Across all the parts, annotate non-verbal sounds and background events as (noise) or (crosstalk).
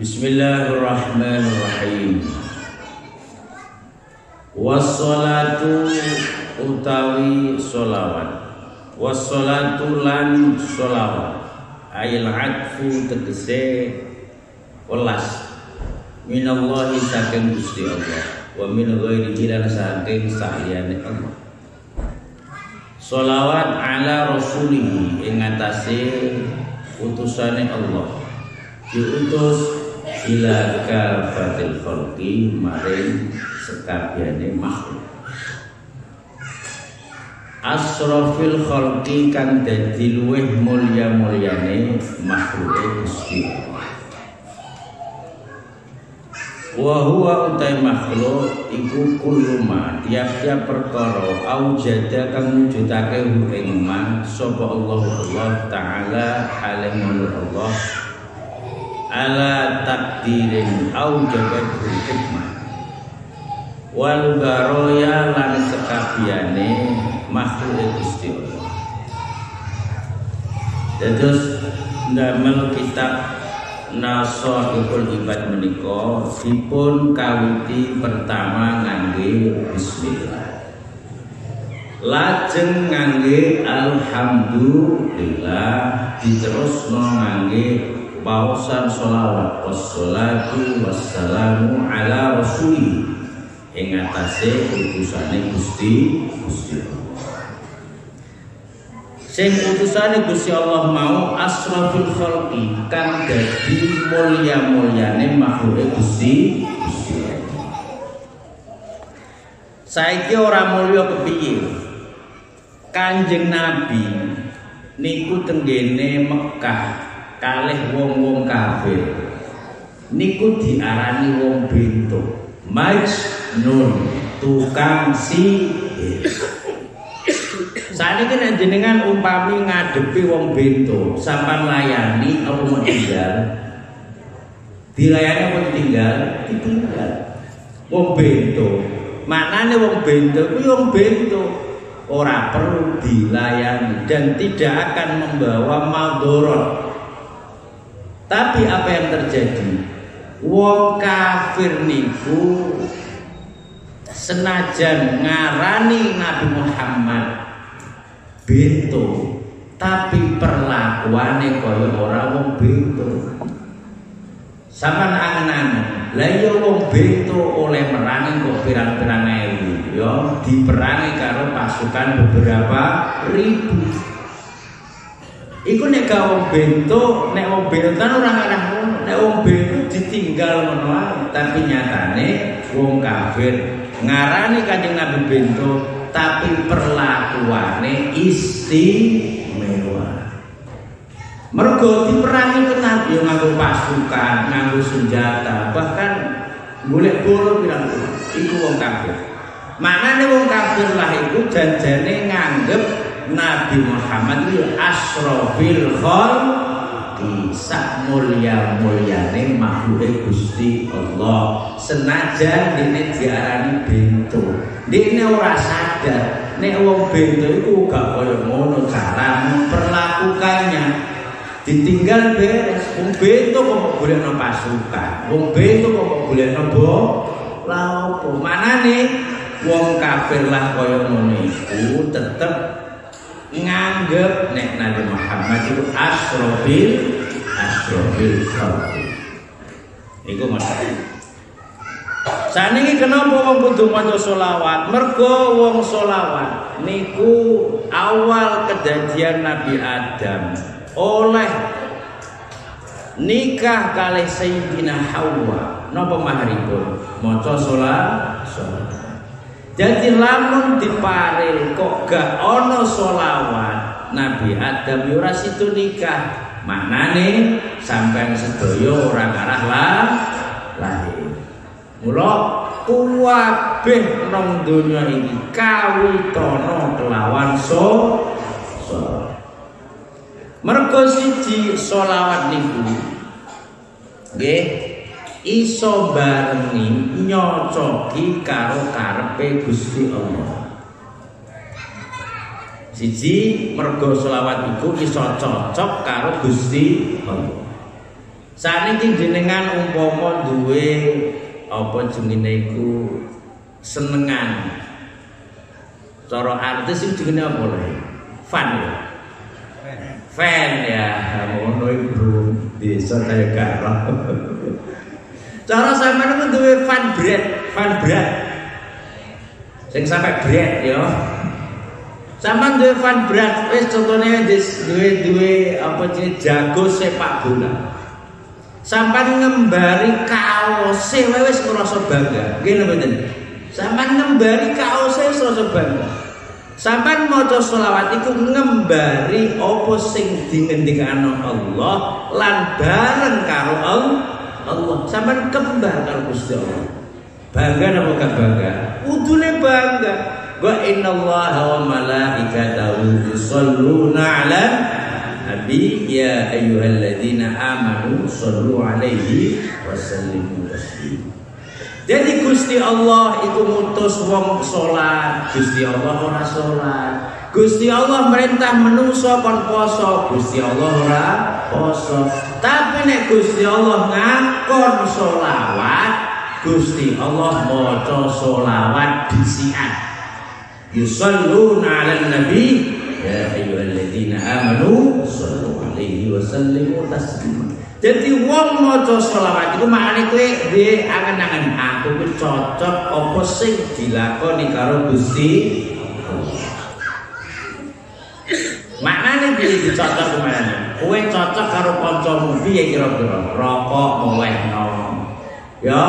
Bismillahirrahmanirrahim. Wassalatu utawi solawat. Wassalatu lan solawat. Ayil adfu tegese welas. Minallahi saking Gusti Allah. Wa min ghairihi lan saking Allah. Solawat ala rasulihi ing atase utusane Allah. Diutus ila kafatil khalqi maring sekabiane makhluk. Asrafil khalqi kang dadi luweh mulya-mulyane makhluke Gusti wa huwa utai makhluk iku kuluma tiap-tiap perkara aujada kang mujudake ing man sapa Allah Allah taala alaihi Allah ala takdirin au jabat hikmah. Wal baroya lan sekabiane makhluk Gusti Allah. Dados ndamel kitab Nasohul Ibad menika dipun kawiti pertama ngangge bismillah. Lajeng ngangge alhamdulillah diterusno ngangge Bawasan sholawat. Wassalatu wassalamu ala rasuli ing atase utusane Gusti Gusti Sing utusane Gusti Allah mau asraful khalqi kang dadi mulya-mulyane makhluke Gusti Gusti Saiki ora mulya kepiye? Kanjeng Nabi niku tenggene Mekah kalih wong-wong kafir. Niku diarani wong bento. Majnun tukang si saat ini jenengan umpami ngadepi wong bento sampai layani apa mau tinggal dilayani apa tinggal ditinggal. Wong bento. Maknanya wong bento itu wong bento. Ora perlu dilayani dan tidak akan membawa madorot tapi apa yang terjadi? Wong kafir niku senajan ngarani Nabi Muhammad bento tapi perlakuane kaya ora wong bento. Sampeyan angen-angen, lah ya wong bento oleh merangi kok pirang-pirang ewu ya diperangi karo pasukan beberapa ribu. Iku nek gak wong bento, nek wong bento kan ora arah ngono. Nek wong bento ditinggal ngono tapi nyatane wong kafir ngarani Kanjeng Nabi bento tapi perlakuane istimewa. Mergo diperangi tenan ya nganggo pasukan, nganggo senjata, bahkan golek bolo bilang iku wong kafir. Maknane wong kafir lah iku janjane nganggep Nabi Muhammad itu asrofil khalqi sak mulia mulyane makhluk Gusti Allah. Senajan dene diarani bento. Dene ora sadar nek wong bento iku gak kaya ngono cara memperlakukannya. Ditinggal beres wong bento kok mau golekno pasukan wong bento kok mau golekno bo? Lha opo? Manane wong kafir lah kaya ngono iku tetep nganggep nek Nabi Muhammad itu asrofil asrofil khalqi iku maksudnya Saniki kenapa wong kudu maca selawat? Mergo wong selawat niku awal kejadian Nabi Adam oleh nikah kali Sayyidina Hawa. Napa maharipun? Maca selawat. Jadi lamun diparil kok gak ono solawat Nabi Adam yura situ nikah. Maknane sampai sedoyo orang arah lah lahir. Mula kuwabeh nang donya iki kawitana kelawan so so mergo siji solawat niku nggih iso barengi nyocoki karo karepe Gusti Allah. Siji mergo selawat iku iso cocok karo Gusti Allah. Saniki jenengan umpama duwe apa jenenge iku senengan. Cara artis itu jenenge apa lho? Fan ya. Fan ya, ngono iku desa kaya karo. (laughs) Cara sampean itu duwe fan bread, fan bread. Sing sampe bread ya. Sampean duwe fan bread, wis contone duwe duwe apa jenenge jago sepak bola. Sampai ngembari kaose wis ngrasa bangga. Nggih mboten? Sampai ngembari kaose wis ngrasa bangga. Sampai maca selawat iku ngembari apa sing dingendikane Allah lan bareng karo Allah. Sampai kembar karo Gusti Allah. Bangga napa gak bangga? Udune bangga. Wa innallaha wa malaikatahu yusholluna 'alan Nabi ya ayyuhalladzina amanu sallu alaihi wasallimu taslima. Jadi Gusti Allah itu mutus wong salat, Gusti Allah ora salat. Gusti Allah merintah menungso kon poso, Gusti Allah ora poso. Tapi nek Gusti Allah ngakon solawat, Gusti Allah maca solawat disiat. Yusalluna 'alan nabi ya ayyuhalladzina amanu sallu alaihi wasallimu taslima. Jadi wong maca selawat iku maknane kowe dhewe angen-angen aku ku cocok apa sing dilakoni karo Gusti Maknane piye dicocok kemana? Kowe cocok karo kancamu piye kira-kira? Rokok mowehno. Ya.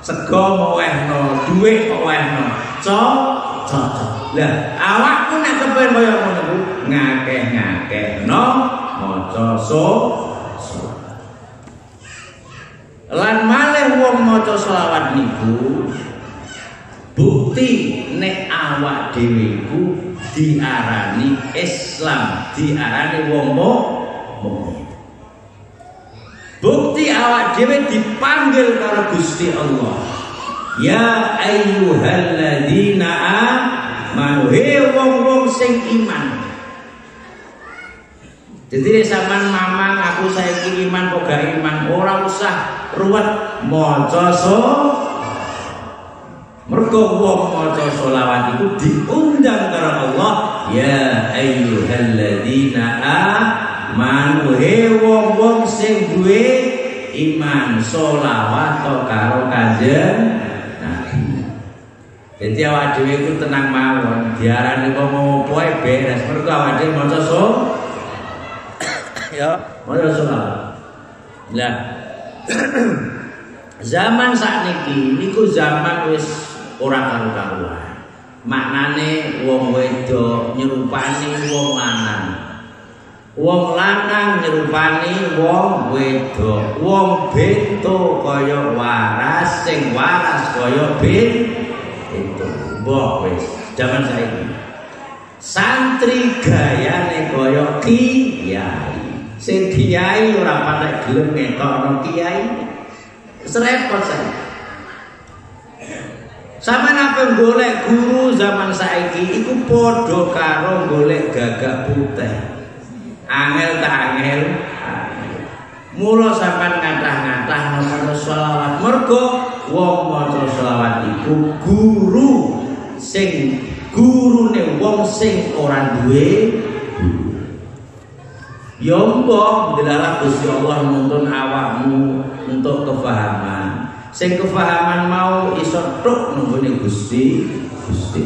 Sego mowehno, dhuwit kok wehno. Cocok. Lah, awakku nek kepen kaya ngono ku ngakeh-ngakehno maca so Lan malih wong maca selawat niku bukti nek awak dhewe diarani Islam, diarani wong mukmin. Bukti awak dhewe dipanggil karo Gusti Allah. Ya ayyuhalladzina amanu he wong-wong sing iman. Jadi sampean mamang aku saiki iman kok gak iman ora usah ruwet maca Mergo wong maca selawat itu diundang karo Allah ya ayyuhalladzina amanu he wong-wong sing duwe iman selawat karo kanjeng Nabi. Jadi awak dhewe iku tenang mawon, diarani kok ngopo ae beres. Mergo awak dhewe maca so ya, maca selawat. Lah (clears throat) zaman sakniki niku zaman wis ora karu-karuan. Maknane wong wedok nyerupani wong lanang. Wong lanang nyerupani wong wedok. Wong bento kaya waras, sing waras kaya ben itu. Mbok wis zaman saiki. Santri gayane kaya kiai. Sing kiai ora patek gelem ngetokno kiai. Serepot saiki. Sama apa golek guru zaman saiki iku padha karo golek gagak putih. Angel tak angel. Mula sampean ngathah-ngathah nomor selawat mergo wong maca selawat iku guru sing gurune wong sing ora duwe Ya mbok dilalah Gusti Allah nuntun awakmu untuk kefahaman. Sing kefahaman mau iso tok nunggone Gusti Gusti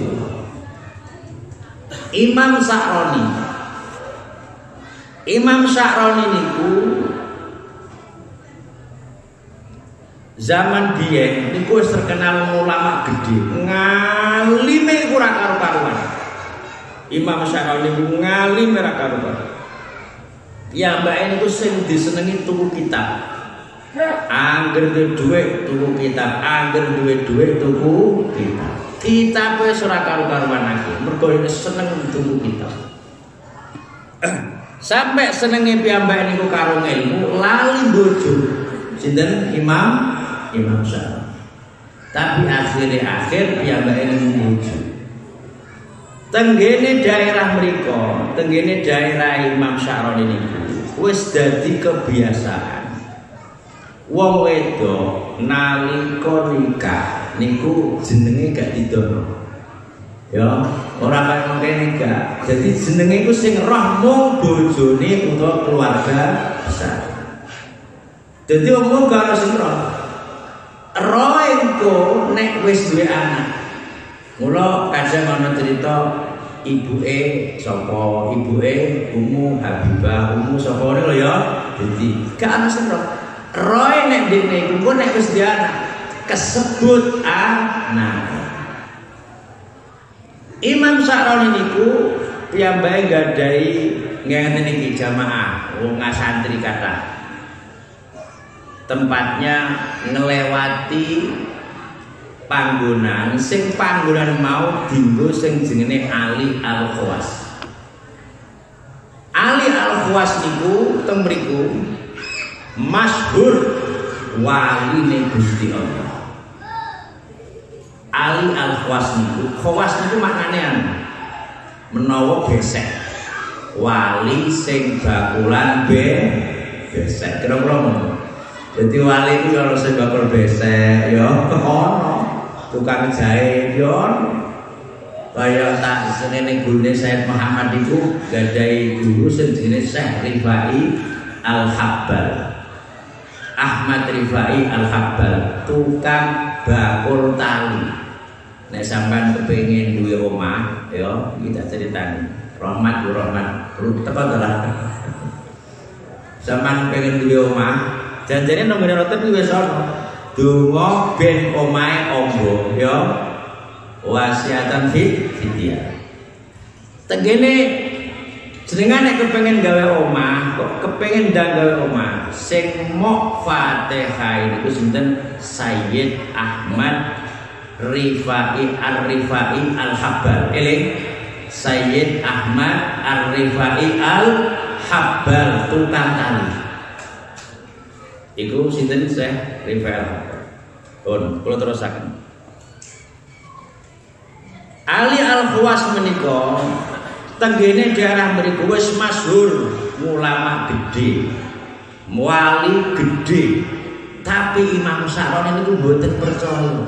Imam Sa'roni Imam Sa'roni niku zaman biyen niku wis terkenal ulama gede, ngalime kurang karu-karuan. Imam Sa'roni niku ngalime ora karu-karuan. Ya mbak ini tuh sing disenengi tuku kitab. Angger duwe dhuwit tuku kitab, angger duwe dhuwit tuku kitab. Kitab wis ora karo-karuan lagi. Mergo seneng tuku kitab. (clears throat) Sampai senenge piyambak niku karo ilmu lali bojo. Sinten Imam Imam Syafi'i. Tapi akhirnya akhir piyambak niku bojo. Tenggene daerah mereka, tenggene daerah Imam Syaroni niku wis dadi kebiasaan. Wong wedok nalika nikah niku jenenge gak didono ya ora kaya mengkene gak. Jadi jenenge iku sing roh mung bojone utawa keluarga besar. Jadi wong mung gak sing roh. Roh engko nek wis duwe anak. Mula kadang ana cerita ibuke sapa ibuke Umu Habibah Umu sapa lho ya. Dadi gak ana sing roh roh nek dene iku nek wis kesebut anak Imam Sa'roni niku piyambake gadai ngene niki jamaah wong santri kata. Tempatnya ngelewati panggonan sing panggonan mau dinggo sing jenenge Ali Al Khawas Ali Al Khawas niku teng masyhur waline Gusti Allah. Ali al khawas niku khawas niku maknane anu menawa besek wali sing bakulan be besek kira-kira jadi wali itu kalau sing bakul besek ya ono. Tukang jahit ya kaya tak senene gune Said Muhammad iku gadai guru sing jenenge Syekh Rifai Al Habbal Ahmad Rifai Al Habbal tukang bakul tali Nek sampean kepengin duwe omah, ya kita ceritani. Rahmat bu rahmat, teko telah. Sampean pengen duwe omah, janjane nomor rotep wis ana. Donga ben omahe ombo, ya. Wasiatan fit fitia. Tegene jenengan nek kepengen gawe omah, kok kepengen ndang gawe omah, sing mok Fatihah itu sinten? Sayyid Ahmad Rifai Ar-Rifai Al-Habbal. Eling Sayyid Ahmad Ar-Rifai Al-Habbal tukang tali. Iku sinten saya Rifai Al-Habbal. Pun, kalau terusakan Ali Al-Khawas menika tenggene daerah mriku wis masyhur ulama gede wali gede tapi Imam Sa'roni niku mboten percaya.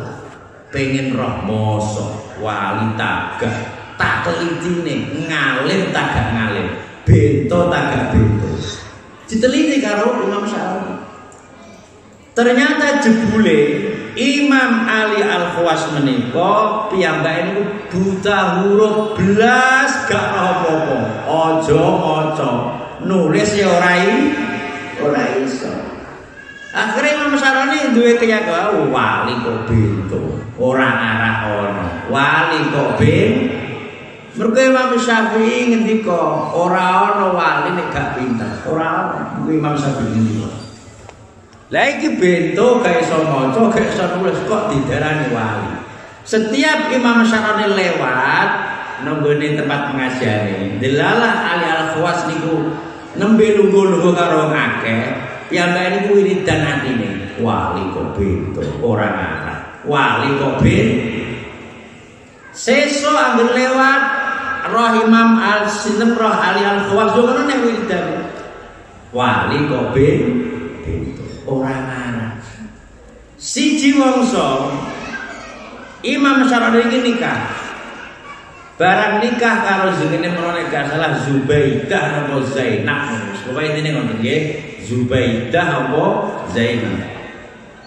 Pengen roh moso wali tagak tak telitine ngalim tagak ngalim. Bento tagak bento. Diteliti karo Imam Syafi'i ternyata jebule Imam Ali Al Khawas menika piyambak ini buta huruf belas gak apa-apa. Aja maca. Nulis ya ora ora iso. Akhirnya Imam Syafi'i duwe keyakinan wali kok bento orang arah ono. Wali kok ben mergo Imam Syafi'i ngendika ora ono wali nek gak pinter. Ora ono. Imam Syafi'i ngendika Lah iki bento gak iso maca gak iso nulis kok didarani wali? Setiap Imam Syafi'i lewat nenggone tempat pengajian delalah Ali Al Khawas niku nembe lungguh-lungguh karo akeh piyambake niku wiridan atine. Wali kok bento ora arah wali kok seso angger lewat roh imam al sinem roh ali al khawas yo ngono nek wiridan. Wali kok bin orang ana siji wongso imam syarat iki nikah barang nikah karo jenenge menone gak salah Zubaidah apa Zainab pokoke intine ngono nggih Zubaidah apa Zainab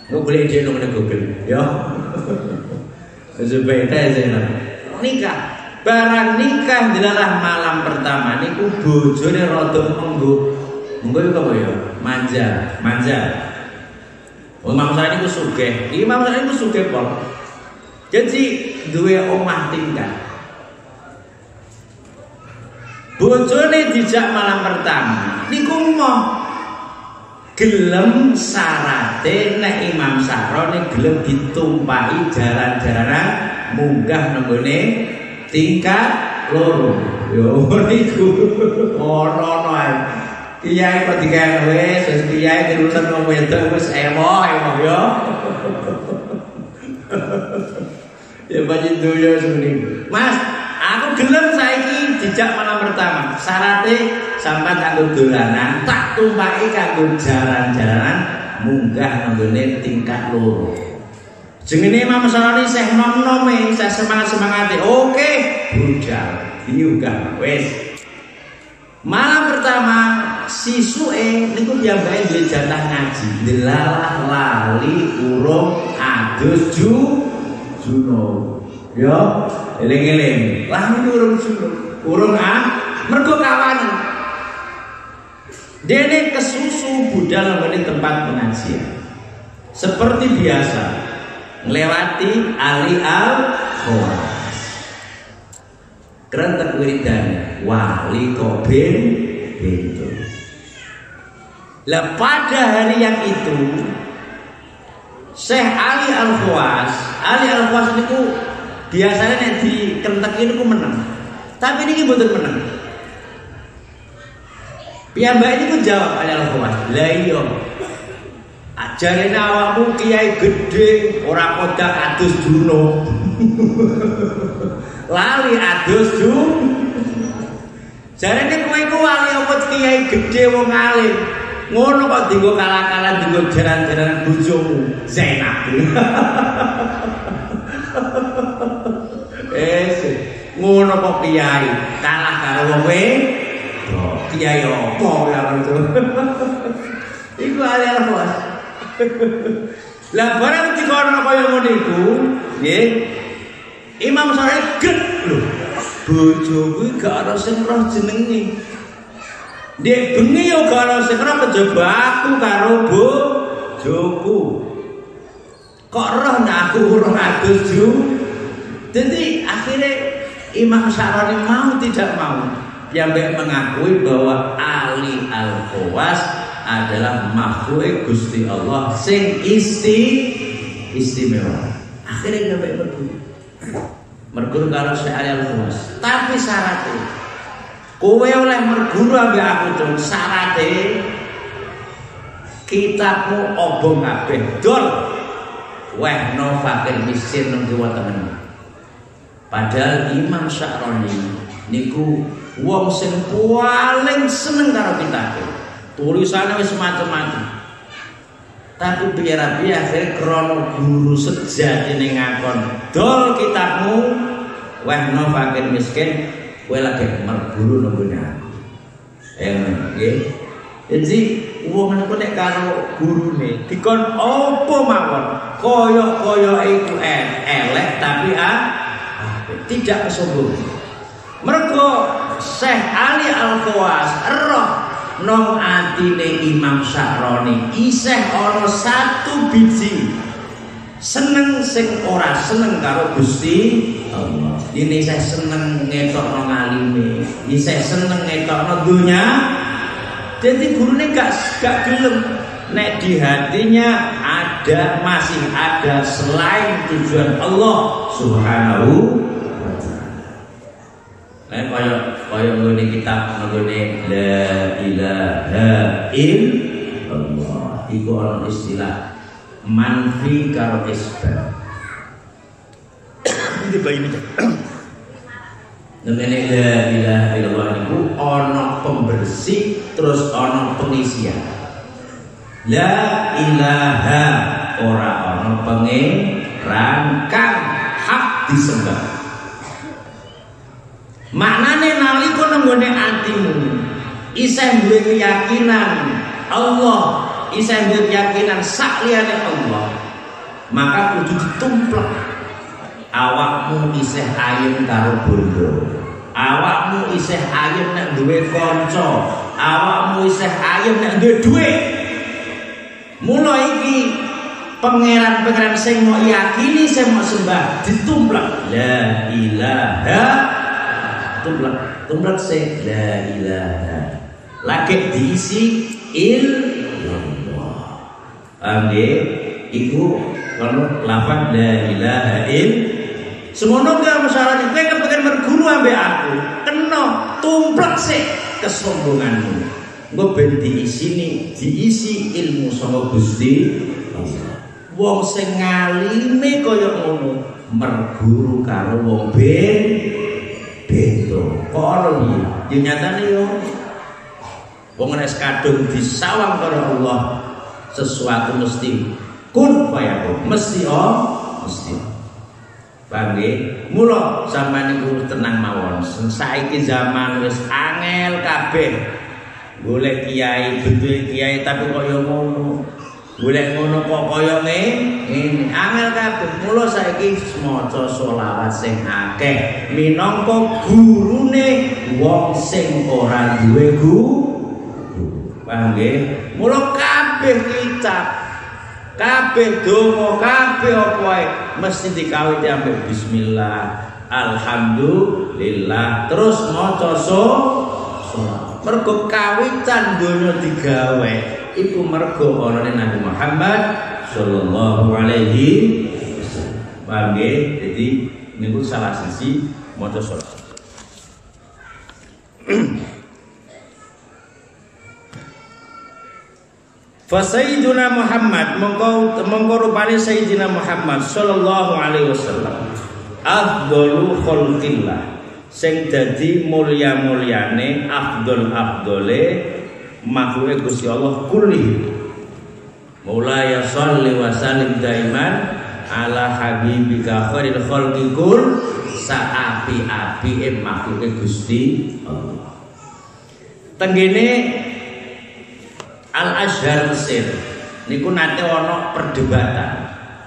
Gue boleh dia nomor Google, ya. (laughs) Zubaidah Zainab nikah. Barang nikah dilalah malam pertama niku bojone rada menggo. Menggo iku apa ya? Manja, manja. Oh, Imam Syafi'i niku sugih. Imam Syafi'i niku sugih pol. Jadi duwe omah tingkat. Bojone dijak malam pertama niku mau gelem sarate nek Imam Saroni gelem ditumpahi jaran-jaranan munggah nenggone tingkat loro yo (laughs) niku ono ae kiai kok digawe wis wis kiai dirusak wong wedok wis emo emo yo ya banyak dunia sebenarnya mas aku gelem saiki dijak malam pertama syaratnya sampai kanggo dolanan tak tumpaki kanggo jalan-jalanan munggah nanggone tingkat loro. Jenenge Imam Sarani seh nom-nome, seh semangat-semangate. Oke, bujal. Diunggah wis. Malam pertama sisuke niku piyambake duwe jatah ngaji. Delalah lali urung adus ju juno. Yo, eling-eling. Lah urung juno. Urung ah mergo kawan. Dene kesusu budal ngene tempat pengajian. Seperti biasa, melewati ali al khawas. Kerentek wiridan wali kobin itu. Lah pada hari yang itu Syekh Ali Al Khawas, Ali Al Khawas itu biasanya nek di ini ku menang. Tapi ini mboten menang. Piyambak ini pun jawab Ali Al Khawas, "Lah iya, Ajarin awakmu kiai gede ora kodak adus duno. (laughs) Lali adus du. Jarene kowe iku wali apa kiai gede wong alim. Ngono kok dienggo kalah-kalah dienggo jaran-jaran bojomu Zainab. eh, ngono kok kiai kalah karo wong kiai apa ya itu. Iku ali-ali lah barang dikono kaya ngono iku, nggih. Imam Syafi'i gek lho. Bojo kuwi gak ana sing roh jenenge. Dek bengi yo ana sing roh kejaba aku karo. Kok roh nek aku urung adus ju. Jadi akhirnya Imam Syafi'i mau tidak mau yang mengakui bahwa Ali Al-Khawas adalah makhluk Gusti Allah sing isti istimewa. Akhirnya sampai merguru. Merguru kalau saya al Tapi syaratnya kowe oleh merguru ambek aku dong syaratnya kitabmu obong kabeh. Dol. Weh no fakir miskin nang kiwa temen. Padahal Imam Sya'roni niku wong sing paling seneng karo kitabnya tulisannya wis macam-macam tapi biar rabi akhirnya krono guru sejati ini ngakon dol kitabmu. Wahno fakir miskin kue lagi merguru nunggunya aku. Eh jadi uang itu nek karo guru nih dikon opo mawon? Itu eh, elek tapi ah tidak kesombongan mereka Syekh Ali Al Khawas roh nong atine Imam Syaroni iseh ana satu biji seneng sing ora seneng karo Gusti Allah. Ini saya seneng ngetokno ngalime. Iseh seneng ngetokno dunya jadi gurunya gak gak gelem. Nek di hatinya ada masih ada selain tujuan Allah Subhanahu Eh kaya kaya ngene kitab ngene la ilaha illallah. Iku ana istilah manfi karo isbat. Ini bayi ini. Ngene la ilaha illallah iku ana pembersih terus ana pengisian. La ilaha ora ana pengeran kang hak disembah. Maknane nalika nenggone atimu isih duwe keyakinan Allah, isih duwe keyakinan sak liyane Allah, maka kudu ditumplek. Awakmu isih ayem karo bondo. Awakmu isih ayem nek duwe kanca. Awakmu isih ayem nek duwe dhuwit. Mula iki pangeran-pangeran sing mau yakini sing mau sembah ditumplek. La ilaha tumplak tumplak se la ilaha lagi diisi illallah ambe iku kalau lafaz la ilaha il semono gak masalah kowe kan pengen berguru ambe aku. Kena tumplak se kesombonganmu. Gue ben diisi nih diisi ilmu sama Gusti wong sing ngaline kaya ngono merguru karo wong ben beda. Kok ana iki ya nyatane yo. Wong nek kadung disawang karo Allah sesuatu mesti kun fayakun mesti oh mesti Paham Mula sampeyan niku tenang mawon. Saiki zaman wis angel kabeh. Golek kiai, betul kiai tapi kaya ngono. Golek ngono kok kaya ngene. Angel kabeh. Mula saiki maca selawat sing akeh minangka gurune wong sing ora duwe guru. Paham nggih? Mula kabeh kicap kabeh donga kabeh apa wae. Mesti dikawiti ambek bismillah. Alhamdulillah. Terus maca so mergo kawitan donya digawe iku mergo ana Nabi Muhammad sallallahu alaihi wasallam. Jadi niku salah sisi maca salat Fa Sayyidina Muhammad mengko mengko rupane Sayyidina Muhammad sallallahu alaihi wasallam. Afdalu khalqillah. Sing dadi mulya-mulyane afdol afdole makhluke Gusti Allah kulli Maulaya sholli wa sallim daiman ala habibika khairil khalqi kul saapi-api makhluke Gusti Allah. Tenggene Al Azhar Mesir niku nate ana perdebatan.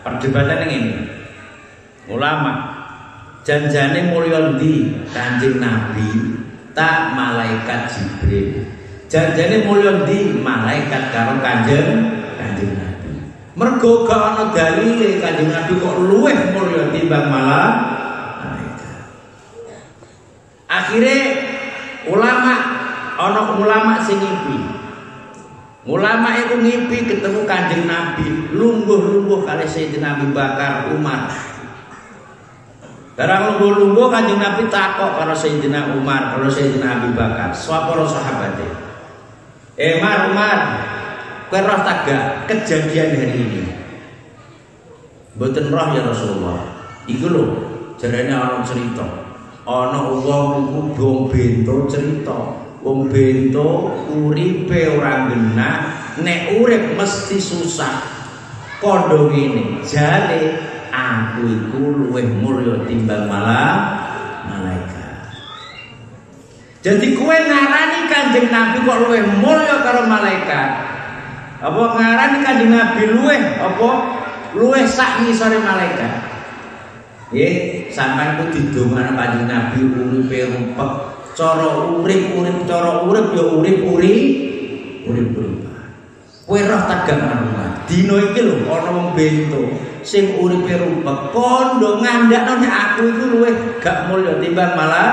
Perdebatan ini ulama janjane mulya ndi Kanjeng Nabi tak malaikat Jibril. Janjane mulya ndi malaikat karo Kanjeng Kanjeng Nabi. Mergo gak ana dalile Kanjeng Nabi kok luweh mulya timbang malah malaikat. Akhirnya ulama ana ulama sing ngimpi Ulama itu ngimpi ketemu kanjeng Nabi, lungguh-lungguh kali Sayyidina Nabi Bakar Umar. Barang lungguh-lungguh kanjeng Nabi takok kalau Sayyidina Umar, kalau Sayyidina Nabi Bakar, swaporo sahabatnya. Eh Umar, Umar, kowe taga kejadian hari ini. Mboten roh ya Rasulullah. Iku lho, jarane orang cerita. Iku dong bento cerita wong bento uripe ora genah nek urip mesti susah. Kondo ngene jane aku iku luwih mulya timbang malah malaikat. Jadi kue ngarani kanjeng nabi kok luwih mulya karo malaikat? Apa ngarani kanjeng nabi luwih apa? Luwih sak ngisore malaikat? Nggih sampean ku didongane kanjeng nabi uripe rumpek cara urip-urip cara urip ya urip-urip urip-urip. Kowe roh tagak manunggal dina iki lho ana wong bento sing uripe rumpek kondo ngandakno nek aku iku luwih gak mulya timbang malah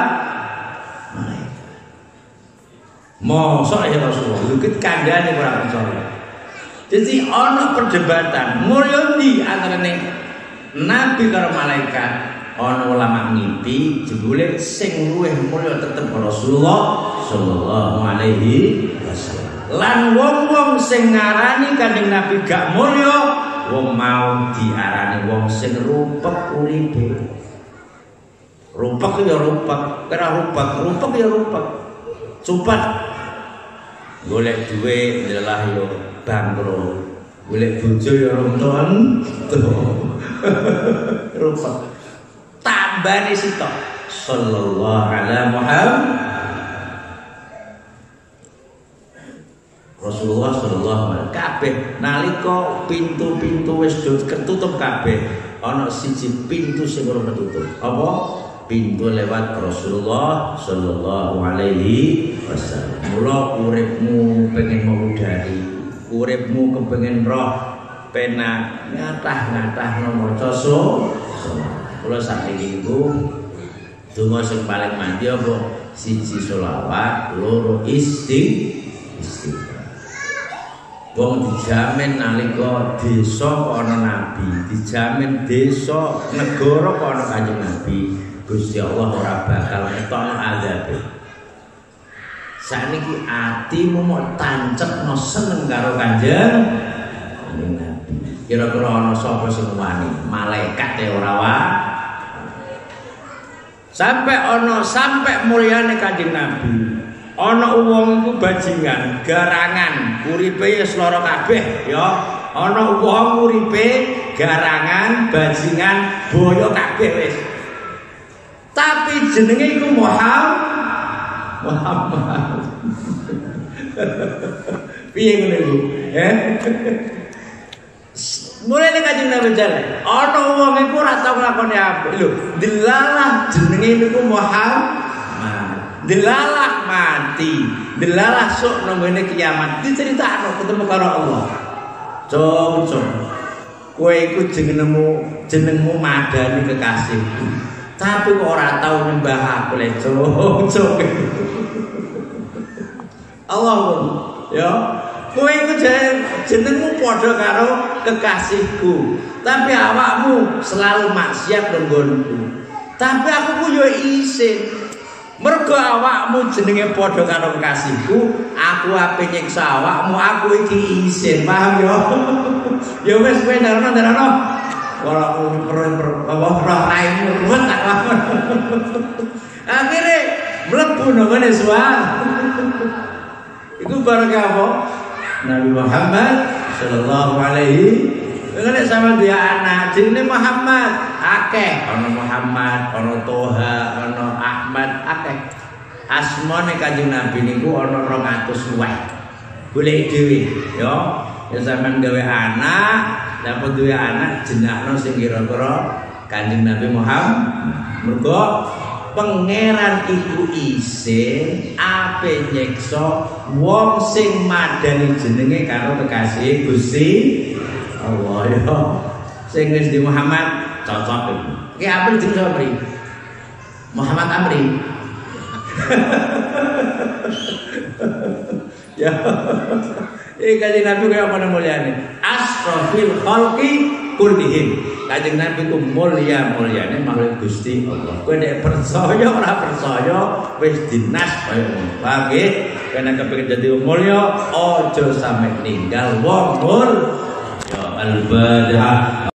malaikat. Mosok ya Rasulullah. Lho kit kandhane ora percaya jadi ana perdebatan. Mulya ndi antara nabi karo malaikat ana ulama ngimpi jebule sing luwih mulya tetep Rasulullah sallallahu alaihi wasallam. Lan wong-wong sing ngarani Kanjeng Nabi gak mulya, wong mau diarani wong sing rupek uripe. Rupek ya rupek, kira rupek, rupek ya rupek. Cupat golek duwe adalah yo bangkrut. Golek bojo ya ronton. (laughs) Rupek tambane sitok. Sallallahu alaihi Muhammad. Rasulullah sallallahu alaihi kabeh nalika pintu-pintu wis ketutup kabeh ana siji pintu sing ora ketutup. Apa? Pintu lewat Rasulullah sallallahu alaihi wasallam. Mula uripmu pengen mengudari uripmu kepengen roh pena ngatah-ngatah nomor coso Kula sakniki niku donga sing paling mandi apa siji selawat, loro isti istighfar. Wong dijamin nalika desa ana nabi, dijamin desa negara ana kanjeng nabi. Gusti Allah ora bakal ketokno azabe. Sakniki atimu mau tancepno seneng karo kanjeng Nabi. Kira-kira ana sapa sing wani? Malaikat e ora wae. Sampai ono sampai mulyane kanjeng Nabi. ana wong iku bajingan, garangan, uripe wis lara kabeh ya. Ana wong uripe garangan, bajingan, boyo kabeh wis. Tapi jenenge iku Muhammad. Muhammad. (laughs) Piye ngene? Eh? (laughs) Mulai nek kanjeng Nabi jalan, ana wong iku ora tau nglakoni apa. Lho, dilalah jenenge niku Muhammad. Dilalah mati, dilalah sok nang kiamat. Diceritakno ketemu karo Allah. Cung cung. Kowe iku jenengmu jenengmu madani kekasihku. Tapi kok ora tau nyembah aku le cung. (laughs) Allah ya kowe iku jenengmu padha karo kekasihku. Tapi awakmu selalu maksiat nggonku. Tapi aku ku yo isin mergo awakmu jenenge padha karo kekasihku aku ape nyiksa awakmu aku iki isin paham yo? (laughs) Yo wis kowe ora perlu apa roh raimu ruwet tak (laughs) akhirnya mlebu nang ngene (laughs) Iku barangnya apa? Nabi Muhammad Sallallahu Alaihi Dengan sama dia anak Jadi Muhammad Akeh Ono Muhammad Ono Toha Ono Ahmad Akeh Asmane kanjeng Nabi niku ono rong atus luwih. Boleh dhewe ya. Ya sampean gawe anak, dapat duwe anak jenakno sing kira-kira kanjeng Nabi Muhammad. Mergo pangeran iku isin ape nyekso wong sing madani jenenge karo kekasih Gusti Allah ya. Sing wis di Muhammad cocok iku ki ape jenenge sapa Muhammad Amri. (laughs) Ya. Eh kaji Nabi kaya apa mulyane? Asrafil khalqi kullihim. Kanjeng Nabi ku mulya mulyane makhluk Gusti Allah. Kowe nek percaya ora percaya wis dinas kaya ngono. Paham nggih? Nek kepengin dadi mulya aja sampe ninggal wong mul. Ya al-Fatihah.